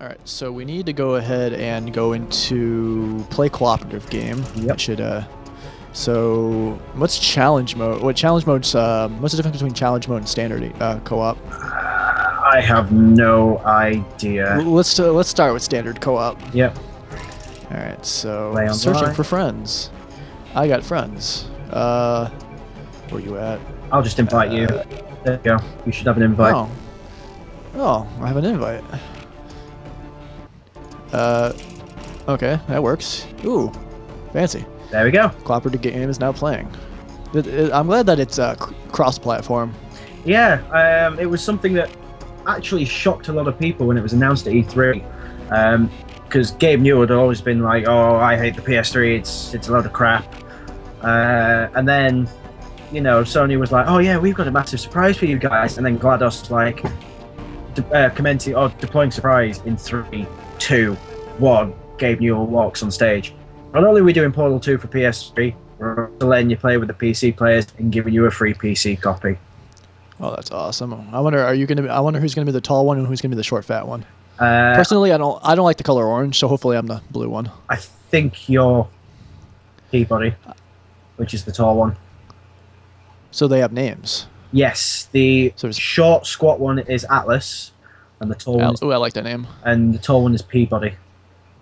Alright, so we need to go ahead and go into play cooperative game. Yep. It should uh so what's challenge mode? What challenge mode's um what's the difference between challenge mode and standard uh, co-op? I have no idea. L- Let's uh, let's start with standard co-op. Yep. Alright, so searching for friends. I got friends. Uh where you at? I'll just invite you. Uh, There you go. You should have an invite. Oh. Oh, I have an invite. Uh okay, that works. Ooh, fancy. There we go. Cooperative game is now playing. It- it- I'm glad that it's uh, cross-platform. Yeah, um, it was something that actually shocked a lot of people when it was announced at E3. Because Gabe Newell had always been like, "Oh, I hate the PS3. It's it's a load of crap." Uh, and then, you know, Sony was like, "Oh yeah, we've got a massive surprise for you guys." And then GLaDOS like, de- uh, commenting or deploying surprise in three, two, one. Gabe Newell walks on stage. Not only are we doing Portal 2 for PS3, we're also letting you play with the PC players and giving you a free PC copy. Oh, that's awesome. I wonder, are you gonna? Be, I wonder who's gonna be the tall one and who's gonna be the short, fat one. Uh, Personally, I don't. I don't like the color orange, so hopefully I'm the blue one. I think you're Peabody, which is the tall one. So they have names. Yes, the So short, squat one is Atlas, and the tall one Al- Ooh, I like that name. and the tall one is Peabody.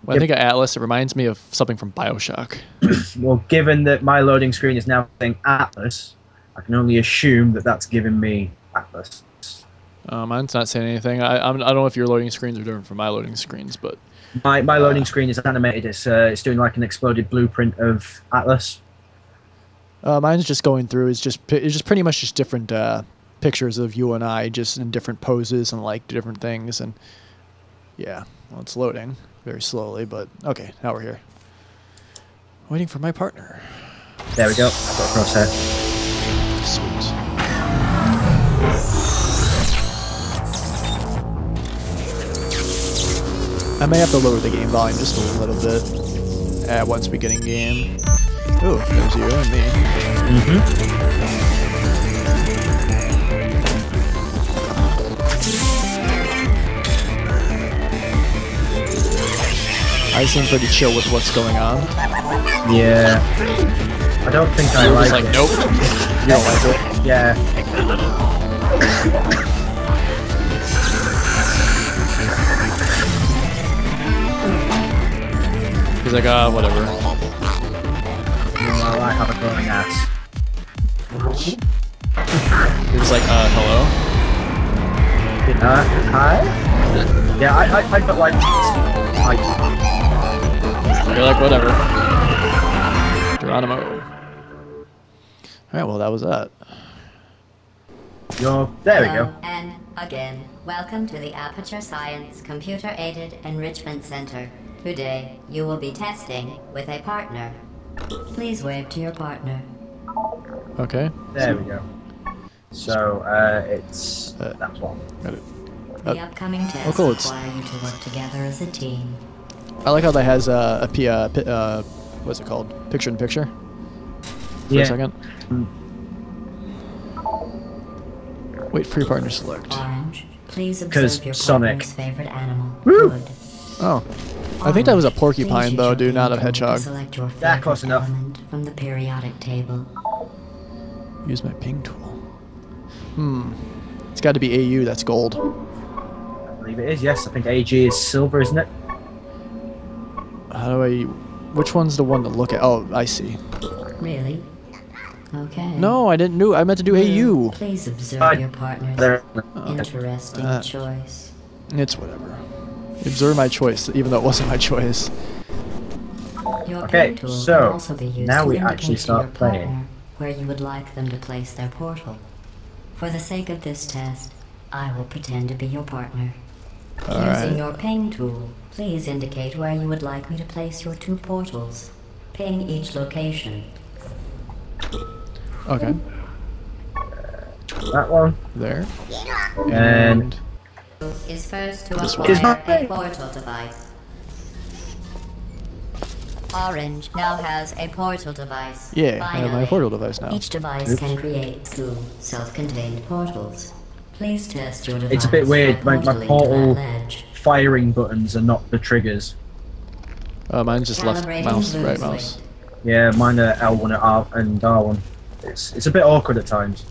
When I think of Atlas, it reminds me of something from Bioshock. Well, given that my loading screen is now saying Atlas, I can only assume that that's giving me Atlas. Uh, mine's not saying anything. I, I'm, I don't know if your loading screens are different from my loading screens, but My my loading screen is animated. It's uh, it's doing like an exploded blueprint of Atlas. uh, mine's just going through. It's just it's just pretty much just different uh, pictures of you and I, just in different poses and like different things. And yeah, well, it's loading very slowly, but okay, now we're here. Waiting for my partner. There we go. I've got a crosshair. Sweet. I may have to lower the game volume just a little bit at once we get in game. Ooh, there's you and me. Mm-hmm. I seem pretty chill with what's going on. Yeah. I don't think I You're like, just like, it. nope. You don't like it. Yeah. He's like, uh, whatever. Well, I have a growing ass. He's just like, uh, hello? Uh, hi? Yeah, I, I, I got like. I, You're like, whatever. Geronimo. Alright, well, that was that. you're. There we go. And again, welcome to the Aperture Science Computer Aided Enrichment Center. Today, you will be testing with a partner. Please wave to your partner. Okay. There we go. So, uh, it's. Uh, That's one. Got it. The Uh, upcoming tests oh, cool, it's- require you to work together as a team. I like how that has uh, a P, uh, pi- uh, what's it called? Picture in picture? For Yeah. a second. Wait for your partner to select. Orange, please 'Cause observe your Sonic. partner's favorite animal. Woo! Wood. Oh. I think that was a porcupine, though, use your dude, not a pin tool to hedgehog. Select your Yeah, close enough. element from the periodic table. Use my ping tool. Hmm. It's got to be AU, that's gold. I believe it is, yes. I think AG is silver, isn't it? How do I. Which one's the one to look at? Oh, I see. Really? Okay. No, I didn't do I meant to do AU. Please observe your partner's There. interesting Uh, choice. It's whatever. Observe my choice, even though it wasn't my choice. Your Okay, tool so, can also be used now to we indicate actually to start your playing. where you would like them to place their portal. For the sake of this test, I will pretend to be your partner. Using Alright. your ping tool, please indicate where you would like me to place your two portals. Ping each location. Okay. That one. There. And. Is first to This acquire one. a portal device. Orange now has a portal device. Yeah, I have my portal device now. Each device Oops. can create two self-contained portals. Please test your device. It's a bit weird, by my- my portal- ledge. Firing buttons and not the triggers. Oh, mine's just left mouse, boost right mouse. Yeah, mine are L1 and R and R1. It's it's a bit awkward at times.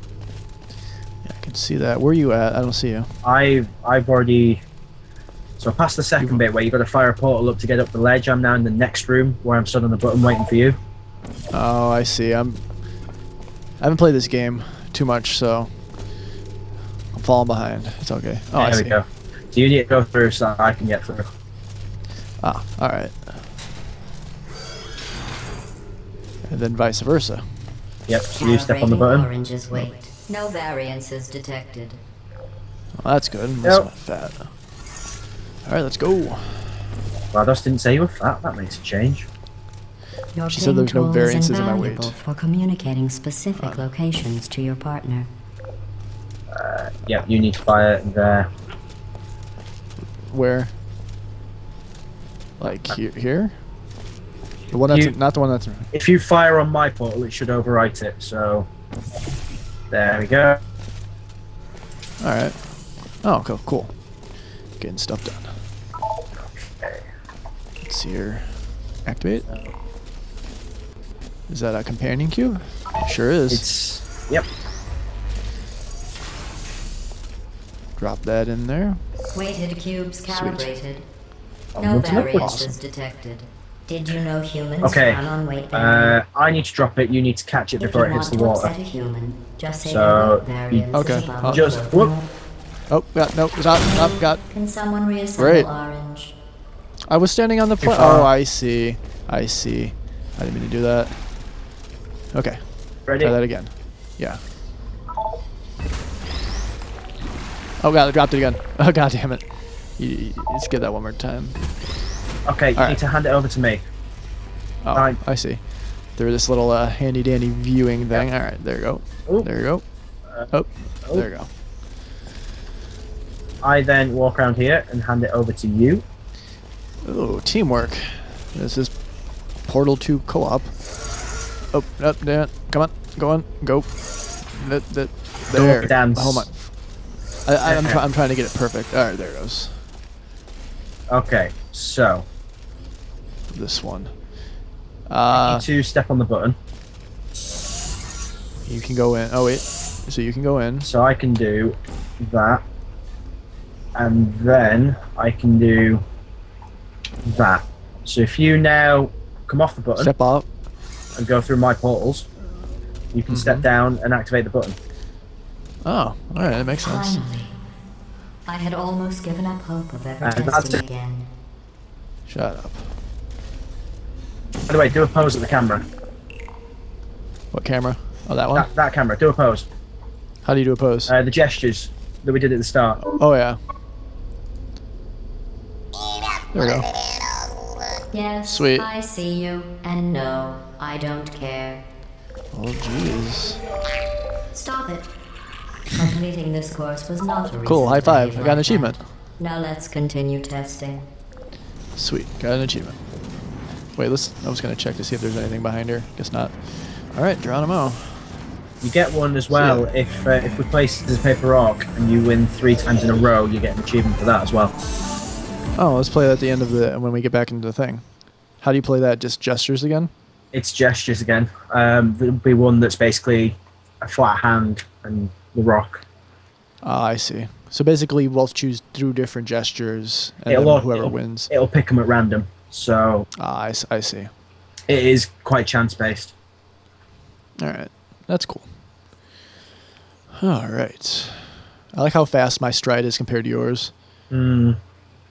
Yeah, I can see that. Where are you at? I don't see you. I've I've already so past the second bit where you've got to fire a portal up to get up the ledge. I'm now in the next room where I'm stood on the button waiting for you. Oh, I see. I'm. I haven't played this game too much, so I'm falling behind. It's okay. Oh, I there see. we go. So you need to go through so I can get through. Ah, all right. And then vice versa. Yep. So you step on the Calibrating button. Orange's weight. No variances detected. Well, that's good. Unless Yep. I'm fat. All right, let's go. GLaDOS didn't say you were fat. That makes a change. Your She said there's no tool is variances in my invaluable weight. for communicating specific locations to your partner. Uh, Yep. You need to fire there. Where? Like here? Here? The one that's You- not the one that's. If you fire on my portal, it should overwrite it. So there we go. All right. Oh, cool. Cool. Getting stuff done. Let's see here. Activate. Is that a companion cube? Sure is. It's yep. Drop that in there. Weighted cubes calibrated. Oh, No what's up? variances Awesome. detected. Did you know humans Okay, run on weight Uh. I need to drop it. You need to catch it If before it hits the water. upset a human, just say So, the weight variance is Okay, uh, Just whoop. Oh, got no, stop, stop, got. Can someone reassemble Great. orange? I was standing on the Too pla- Oh, I see. I see. I didn't mean to do that. Okay, Ready? try that again. Yeah. Oh god, I dropped it again. Oh god damn it. You, you, let's get that one more time. Okay, you Alright. need to hand it over to me. Oh, Alright. I see. Through this little uh, handy dandy viewing thing. All right, there you go. There you go. Uh, Oh, oh. there you go. I then walk around here and hand it over to you. Oh, teamwork. This is Portal 2 co-op. Oh, up, there. Come on, go on, go. That, that, there. dance. Oh my. I, I, I'm, try, I'm trying to get it perfect. All right, there it goes. Okay, so This one. you Uh, need to step on the button. you can go in. Oh wait, so you can go in. So I can do that, and then I can do that. So if you now come off the button Step up. and go through my portals, you can step Mhm. down and activate the button. Oh, all right, that makes sense. Finally. I had almost given up hope of ever Uh, that's testing again. Shut up. By the way, do a pose at the camera. What camera? Oh, that one. That, that camera, do a pose. How do you do a pose? Uh, the gestures that we did at the start. Oh yeah. There we go. Yes, Sweet. I see you, and no, I don't care. Oh jeez. Stop it. Completing this course was not a reason Cool. High five. I got an achievement. Now let's continue testing. Sweet. Got an achievement. Wait, let's. I was gonna check to see if there's anything behind her. Guess not. All right, Geronimo. You get one as well if uh, if we place scissors paper rock and you win three times in a row. You get an achievement for that as well. Oh, let's play that at the end of the when we get back into the thing. How do you play that? Just gestures again? It's gestures again. Um, there'll be one that's basically a flat hand and the rock. Ah, I see. So basically, we'll choose through different gestures, and It'll all- whoever it'll- wins. It'll pick them at random, so Ah, I, I see. it is quite chance based. All right, that's cool. All right. I like how fast my stride is compared to yours. Mm,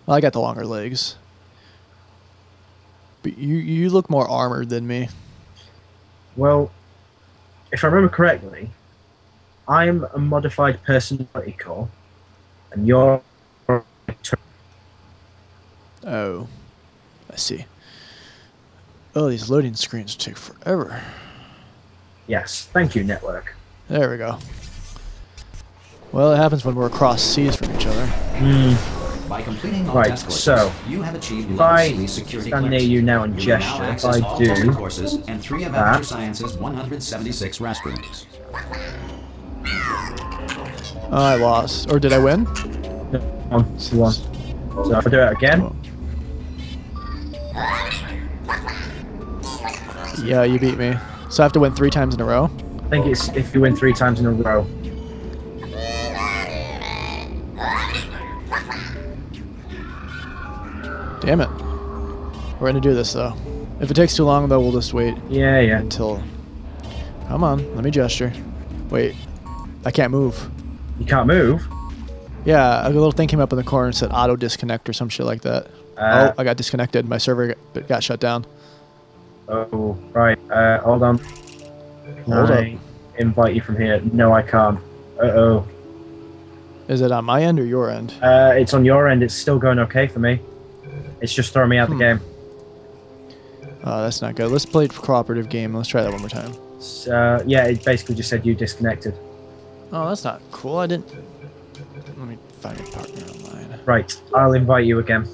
Well, I got the longer legs. But you you look more armored than me. well, if I remember correctly, I'm a modified personality core, and you're Oh, I see. Oh, these loading screens take forever. yes. Thank you, network. There we go. Well, it happens when we're across seas from each other. Mm, By completing all Right, test courses, so, you have achieved if level security stand near you now and gesture, now if I do testing courses and three of that- Science's 176 restrooms. Oh, I lost. Or did I win? it's the one. So if I do it again, Yeah, you beat me. So I have to win three times in a row. I think it's if you win three times in a row. Damn it. We're gonna do this though. If it takes too long though, we'll just wait Yeah, yeah. until. Come on, let me gesture. Wait, I can't move. You can't move. Yeah, a little thing came up in the corner and said auto disconnect or some shit like that. Uh, oh, I got disconnected. My server got, got shut down. Oh, right. Uh, hold on. Hold I invite you from here? No, I can't. Uh oh. Is it on my end or your end? Uh, it's on your end. It's still going okay for me. It's just throwing me out Hmm. the game. Oh, that's not good. Let's play a cooperative game. Let's try that one more time. So, uh, yeah, it basically just said you disconnected. Oh, that's not cool. I didn't. Let me find a partner online. Right. I'll invite you again.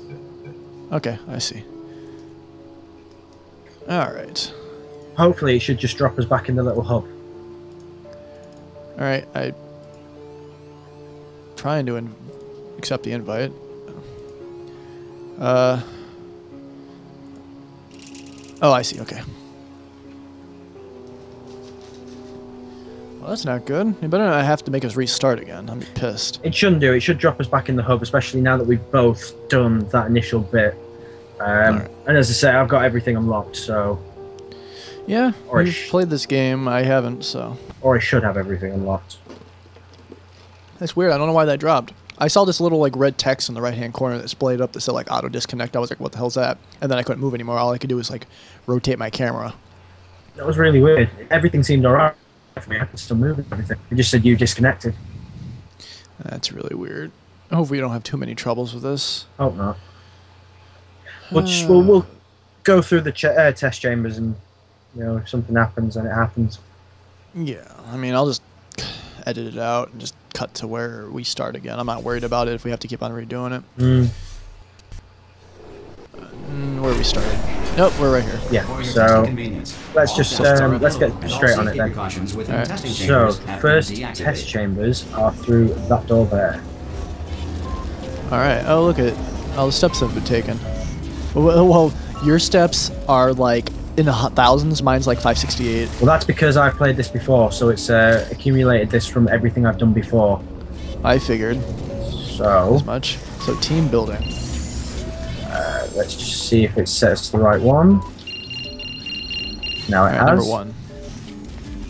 Okay, I see. All right. Hopefully, it should just drop us back in the little hub. All right. I trying to accept the invite. Uh. Oh, I see. Okay. Well, that's not good. You better not have to make us restart again. I'm pissed. It shouldn't do. It should drop us back in the hub, especially now that we've both done that initial bit. Um, Alright. And as I say, I've got everything unlocked, so Yeah, Or you've played this game. I haven't, so or I should have everything unlocked. that's weird. I don't know why that dropped. I saw this little like red text in the right hand corner that displayed up that said like auto disconnect. I was like, what the hell's that? And then I couldn't move anymore. All I could do was like rotate my camera. That was really weird. Everything seemed alright for me. I could still move and everything. It just said you disconnected. That's really weird. I hope we don't have too many troubles with this. Hope not. We'll, just, we'll, we'll go through the ch- uh, test chambers and, you know, if something happens, then it happens. Yeah, I mean, I'll just edit it out and just cut to where we start again. I'm not worried about it if we have to keep on redoing it. Mm, Mm, where are we started? Nope, we're right here. yeah, so convenience, let's just, um, let's get available, and all straight on it then. precautions within Alright. testing So, chambers have been first test chambers are through that door there. All right. Oh, look at all the steps have been taken. Well, well, your steps are like in the thousands. Mine's like 568. Well, that's because I've played this before, so it's uh, accumulated this from everything I've done before. I figured So, as much. So team building. uh, let's just see if it sets the right one. Now it right, has. number one.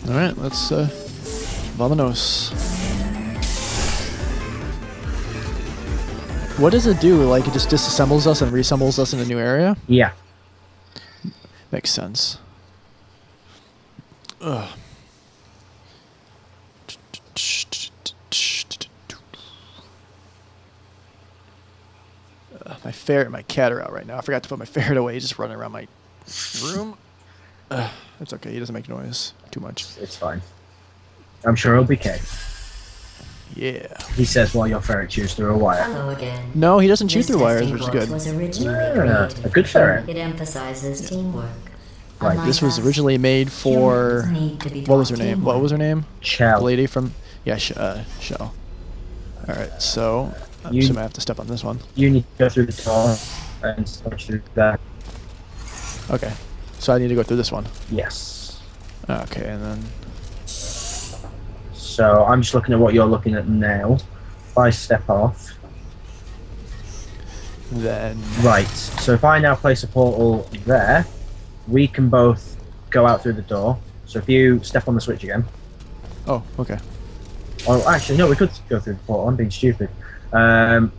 All right, let's uh, vamonos. What does it do? Like it just disassembles us and reassembles us in a new area? Yeah. Makes sense. Ugh. Uh, my ferret and my cat are out right now. I forgot to put my ferret away. He's just running around my room. Uh, it's okay. He doesn't make noise too much. It's fine. I'm sure it'll be okay. Yeah. He says while your ferret chews through a wire. Hello again. No, he doesn't chew through wires, which is good. Was originally Yeah, a good ferret. It emphasizes teamwork. Right, Unlike This was originally made for. humans need to be What was her taught name? What was her name? The lady from. Yeah, sh- uh, Chell. Alright, so. I'm You- assuming I have to step on this one. You need to go through the door and switch through that. Okay. So I need to go through this one. Yes. Okay, and then. So I'm just looking at what you're looking at now. If I step off. Then. Right. So if I now place a portal there, we can both go out through the door. So if you step on the switch again. Oh, okay. Oh, actually, no, we could go through the portal. I'm being stupid. Um,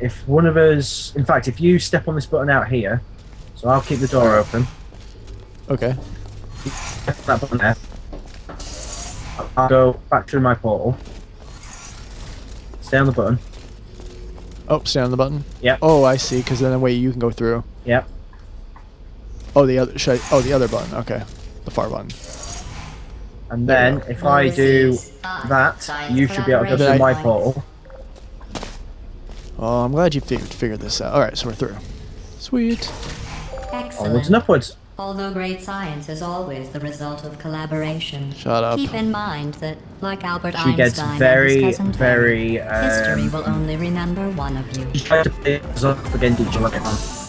if one of us, in fact, if you step on this button out here, so I'll keep the door open. Okay. That button there. I'll go back through my portal. Stay on the button. Oh, stay on the button? Yep. Oh, I see, because then the way you can go through. Yep. Oh, the other. Should I, oh, the other button. Okay. The far button. And then if I do that, you should be able to go through I- my portal. Oh, I'm glad you figured figured this out. Alright, so we're through. Sweet. Onwards Excellent. and upwards. Although great science is always the result of collaboration, Shut up. keep in mind that, like Albert She gets Einstein very, and his cousin very, um, history will only remember one of you. She tried to play us off against each other.